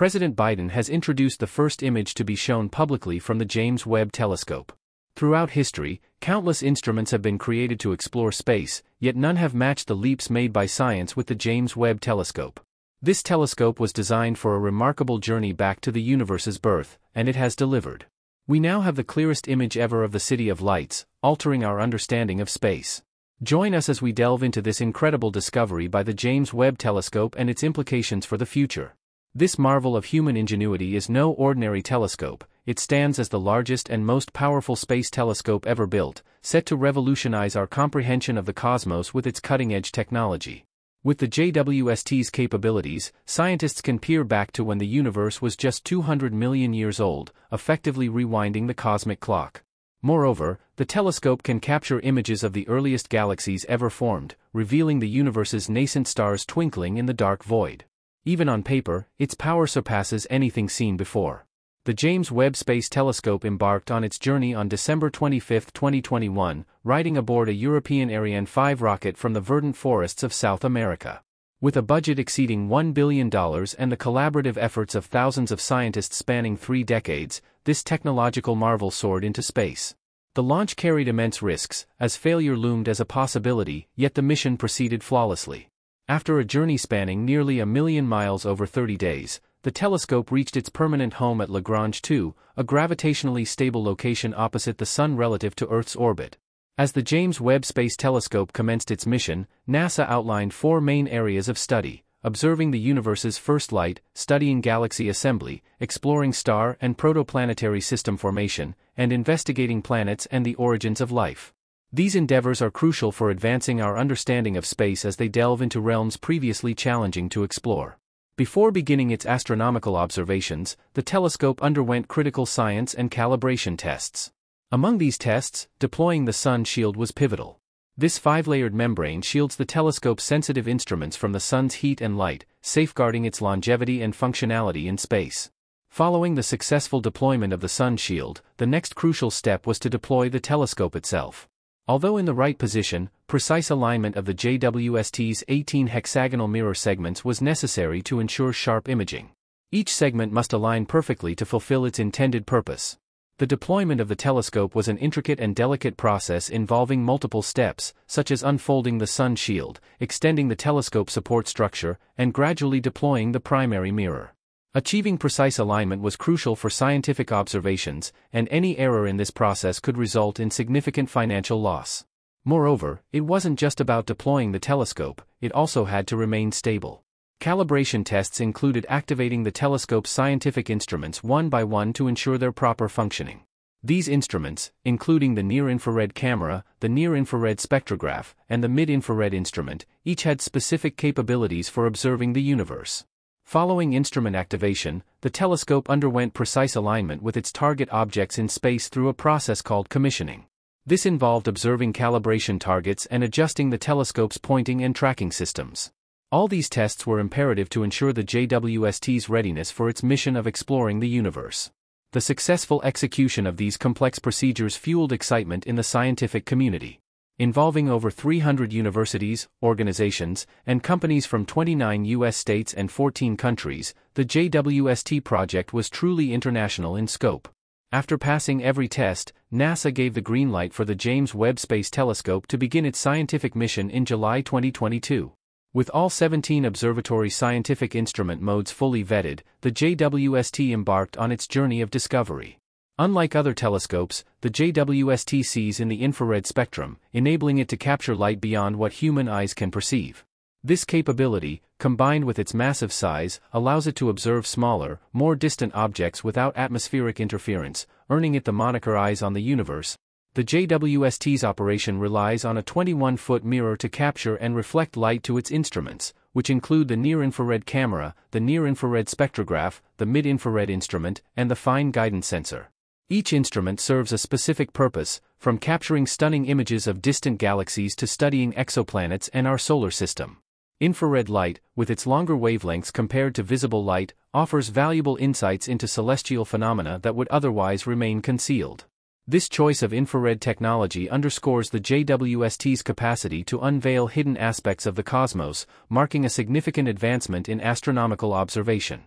President Biden has introduced the first image to be shown publicly from the James Webb Telescope. Throughout history, countless instruments have been created to explore space, yet none have matched the leaps made by science with the James Webb Telescope. This telescope was designed for a remarkable journey back to the universe's birth, and it has delivered. We now have the clearest image ever of the City of Lights, altering our understanding of space. Join us as we delve into this incredible discovery by the James Webb Telescope and its implications for the future. This marvel of human ingenuity is no ordinary telescope, it stands as the largest and most powerful space telescope ever built, set to revolutionize our comprehension of the cosmos with its cutting edge technology. With the JWST's capabilities, scientists can peer back to when the universe was just 200 million years old, effectively rewinding the cosmic clock. Moreover, the telescope can capture images of the earliest galaxies ever formed, revealing the universe's nascent stars twinkling in the dark void. Even on paper, its power surpasses anything seen before. The James Webb Space Telescope embarked on its journey on December 25, 2021, riding aboard a European Ariane 5 rocket from the verdant forests of South America. With a budget exceeding $1 billion and the collaborative efforts of thousands of scientists spanning three decades, this technological marvel soared into space. The launch carried immense risks, as failure loomed as a possibility, yet the mission proceeded flawlessly. After a journey spanning nearly a million miles over 30 days, the telescope reached its permanent home at Lagrange 2, a gravitationally stable location opposite the Sun relative to Earth's orbit. As the James Webb Space Telescope commenced its mission, NASA outlined four main areas of study observing the universe's first light, studying galaxy assembly, exploring star and protoplanetary system formation, and investigating planets and the origins of life. These endeavors are crucial for advancing our understanding of space as they delve into realms previously challenging to explore. Before beginning its astronomical observations, the telescope underwent critical science and calibration tests. Among these tests, deploying the Sun shield was pivotal. This five-layered membrane shields the telescope's sensitive instruments from the sun's heat and light, safeguarding its longevity and functionality in space. Following the successful deployment of the sun shield, the next crucial step was to deploy the telescope itself. Although in the right position, precise alignment of the JWST's 18 hexagonal mirror segments was necessary to ensure sharp imaging. Each segment must align perfectly to fulfill its intended purpose. The deployment of the telescope was an intricate and delicate process involving multiple steps, such as unfolding the sun shield, extending the telescope support structure, and gradually deploying the primary mirror. Achieving precise alignment was crucial for scientific observations, and any error in this process could result in significant financial loss. Moreover, it wasn't just about deploying the telescope, it also had to remain stable. Calibration tests included activating the telescope's scientific instruments one by one to ensure their proper functioning. These instruments, including the near-infrared camera, the near-infrared spectrograph, and the mid-infrared instrument, each had specific capabilities for observing the universe. Following instrument activation, the telescope underwent precise alignment with its target objects in space through a process called commissioning. This involved observing calibration targets and adjusting the telescope's pointing and tracking systems. All these tests were imperative to ensure the JWST's readiness for its mission of exploring the universe. The successful execution of these complex procedures fueled excitement in the scientific community. Involving over 300 universities, organizations, and companies from 29 U.S. states and 14 countries, the JWST project was truly international in scope. After passing every test, NASA gave the green light for the James Webb Space Telescope to begin its scientific mission in July 2022. With all 17 observatory scientific instrument modes fully vetted, the JWST embarked on its journey of discovery. Unlike other telescopes, the JWST sees in the infrared spectrum, enabling it to capture light beyond what human eyes can perceive. This capability, combined with its massive size, allows it to observe smaller, more distant objects without atmospheric interference, earning it the moniker Eyes on the Universe, the JWST's operation relies on a 21-foot mirror to capture and reflect light to its instruments, which include the near-infrared camera, the near-infrared spectrograph, the mid-infrared instrument, and the fine guidance sensor. Each instrument serves a specific purpose, from capturing stunning images of distant galaxies to studying exoplanets and our solar system. Infrared light, with its longer wavelengths compared to visible light, offers valuable insights into celestial phenomena that would otherwise remain concealed. This choice of infrared technology underscores the JWST's capacity to unveil hidden aspects of the cosmos, marking a significant advancement in astronomical observation.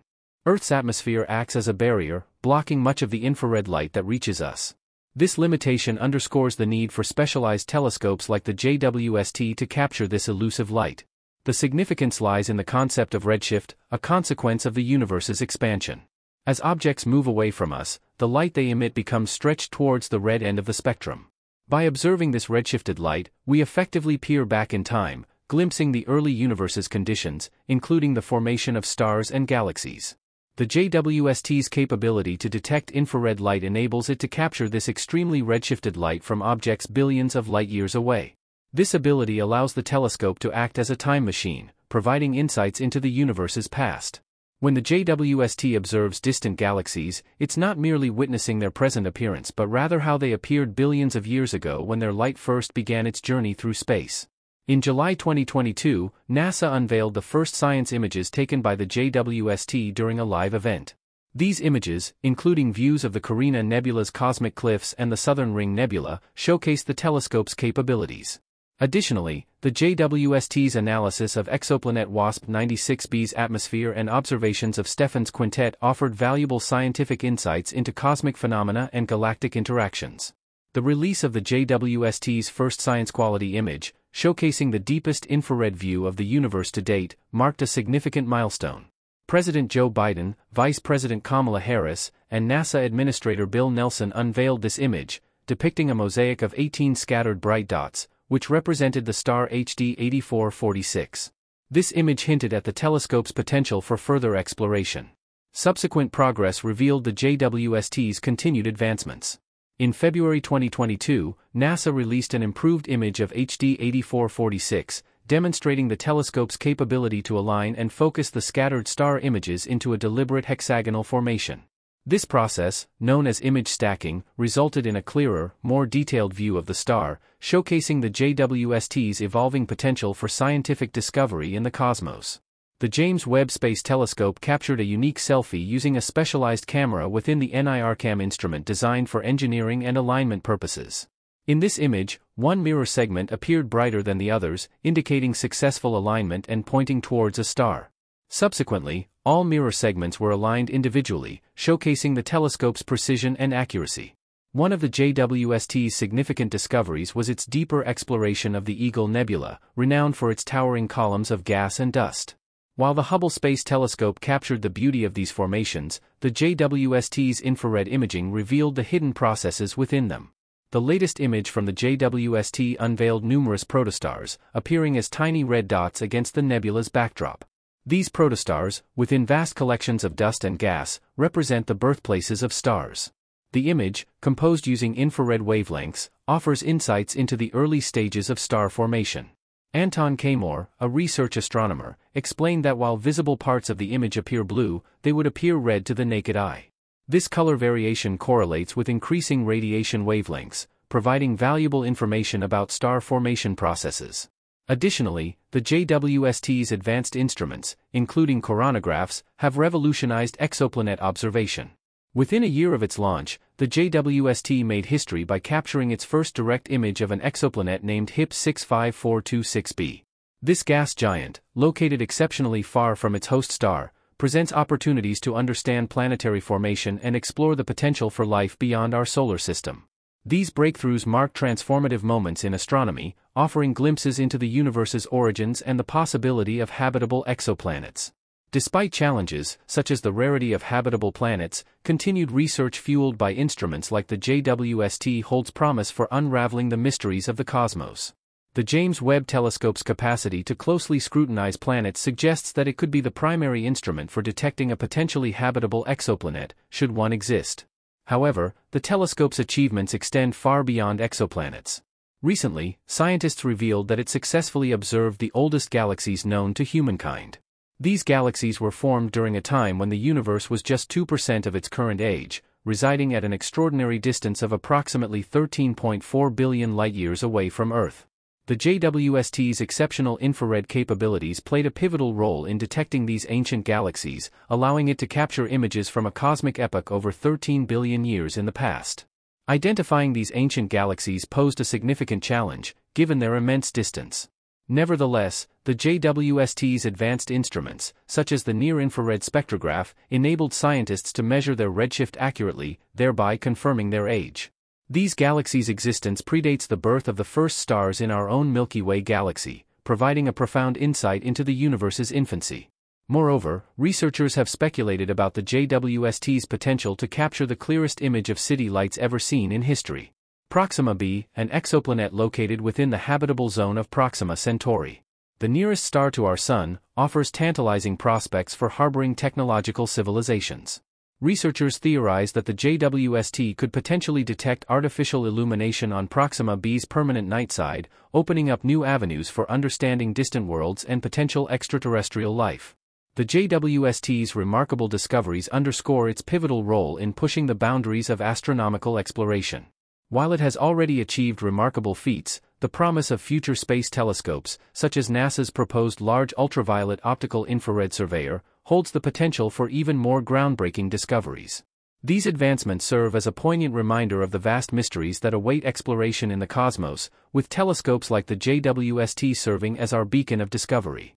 Earth's atmosphere acts as a barrier, blocking much of the infrared light that reaches us. This limitation underscores the need for specialized telescopes like the JWST to capture this elusive light. The significance lies in the concept of redshift, a consequence of the universe's expansion. As objects move away from us, the light they emit becomes stretched towards the red end of the spectrum. By observing this redshifted light, we effectively peer back in time, glimpsing the early universe's conditions, including the formation of stars and galaxies. The JWST's capability to detect infrared light enables it to capture this extremely redshifted light from objects billions of light years away. This ability allows the telescope to act as a time machine, providing insights into the universe's past. When the JWST observes distant galaxies, it's not merely witnessing their present appearance but rather how they appeared billions of years ago when their light first began its journey through space. In July 2022, NASA unveiled the first science images taken by the JWST during a live event. These images, including views of the Carina Nebula's cosmic cliffs and the Southern Ring Nebula, showcase the telescope's capabilities. Additionally, the JWST's analysis of exoplanet WASP 96b's atmosphere and observations of Stephan's quintet offered valuable scientific insights into cosmic phenomena and galactic interactions. The release of the JWST's first science quality image, showcasing the deepest infrared view of the universe to date, marked a significant milestone. President Joe Biden, Vice President Kamala Harris, and NASA Administrator Bill Nelson unveiled this image, depicting a mosaic of 18 scattered bright dots, which represented the star HD 8446. This image hinted at the telescope's potential for further exploration. Subsequent progress revealed the JWST's continued advancements. In February 2022, NASA released an improved image of HD 8446, demonstrating the telescope's capability to align and focus the scattered star images into a deliberate hexagonal formation. This process, known as image stacking, resulted in a clearer, more detailed view of the star, showcasing the JWST's evolving potential for scientific discovery in the cosmos the James Webb Space Telescope captured a unique selfie using a specialized camera within the NIRCam instrument designed for engineering and alignment purposes. In this image, one mirror segment appeared brighter than the others, indicating successful alignment and pointing towards a star. Subsequently, all mirror segments were aligned individually, showcasing the telescope's precision and accuracy. One of the JWST's significant discoveries was its deeper exploration of the Eagle Nebula, renowned for its towering columns of gas and dust. While the Hubble Space Telescope captured the beauty of these formations, the JWST's infrared imaging revealed the hidden processes within them. The latest image from the JWST unveiled numerous protostars, appearing as tiny red dots against the nebula's backdrop. These protostars, within vast collections of dust and gas, represent the birthplaces of stars. The image, composed using infrared wavelengths, offers insights into the early stages of star formation. Anton Koekemoer, a research astronomer, explained that while visible parts of the image appear blue, they would appear red to the naked eye. This color variation correlates with increasing radiation wavelengths, providing valuable information about star formation processes. Additionally, the JWST's advanced instruments, including coronagraphs, have revolutionized exoplanet observation. Within a year of its launch, the JWST made history by capturing its first direct image of an exoplanet named HIP 65426b. This gas giant, located exceptionally far from its host star, presents opportunities to understand planetary formation and explore the potential for life beyond our solar system. These breakthroughs mark transformative moments in astronomy, offering glimpses into the universe's origins and the possibility of habitable exoplanets. Despite challenges, such as the rarity of habitable planets, continued research fueled by instruments like the JWST holds promise for unraveling the mysteries of the cosmos. The James Webb Telescope's capacity to closely scrutinize planets suggests that it could be the primary instrument for detecting a potentially habitable exoplanet, should one exist. However, the telescope's achievements extend far beyond exoplanets. Recently, scientists revealed that it successfully observed the oldest galaxies known to humankind. These galaxies were formed during a time when the universe was just 2% of its current age, residing at an extraordinary distance of approximately 13.4 billion light-years away from Earth. The JWST's exceptional infrared capabilities played a pivotal role in detecting these ancient galaxies, allowing it to capture images from a cosmic epoch over 13 billion years in the past. Identifying these ancient galaxies posed a significant challenge, given their immense distance. Nevertheless, the JWST's advanced instruments, such as the near-infrared spectrograph, enabled scientists to measure their redshift accurately, thereby confirming their age. These galaxies' existence predates the birth of the first stars in our own Milky Way galaxy, providing a profound insight into the universe's infancy. Moreover, researchers have speculated about the JWST's potential to capture the clearest image of city lights ever seen in history. Proxima b, an exoplanet located within the habitable zone of Proxima Centauri. The nearest star to our Sun, offers tantalizing prospects for harboring technological civilizations. Researchers theorize that the JWST could potentially detect artificial illumination on Proxima b's permanent night side, opening up new avenues for understanding distant worlds and potential extraterrestrial life. The JWST's remarkable discoveries underscore its pivotal role in pushing the boundaries of astronomical exploration. While it has already achieved remarkable feats, the promise of future space telescopes, such as NASA's proposed Large Ultraviolet Optical Infrared Surveyor, holds the potential for even more groundbreaking discoveries. These advancements serve as a poignant reminder of the vast mysteries that await exploration in the cosmos, with telescopes like the JWST serving as our beacon of discovery.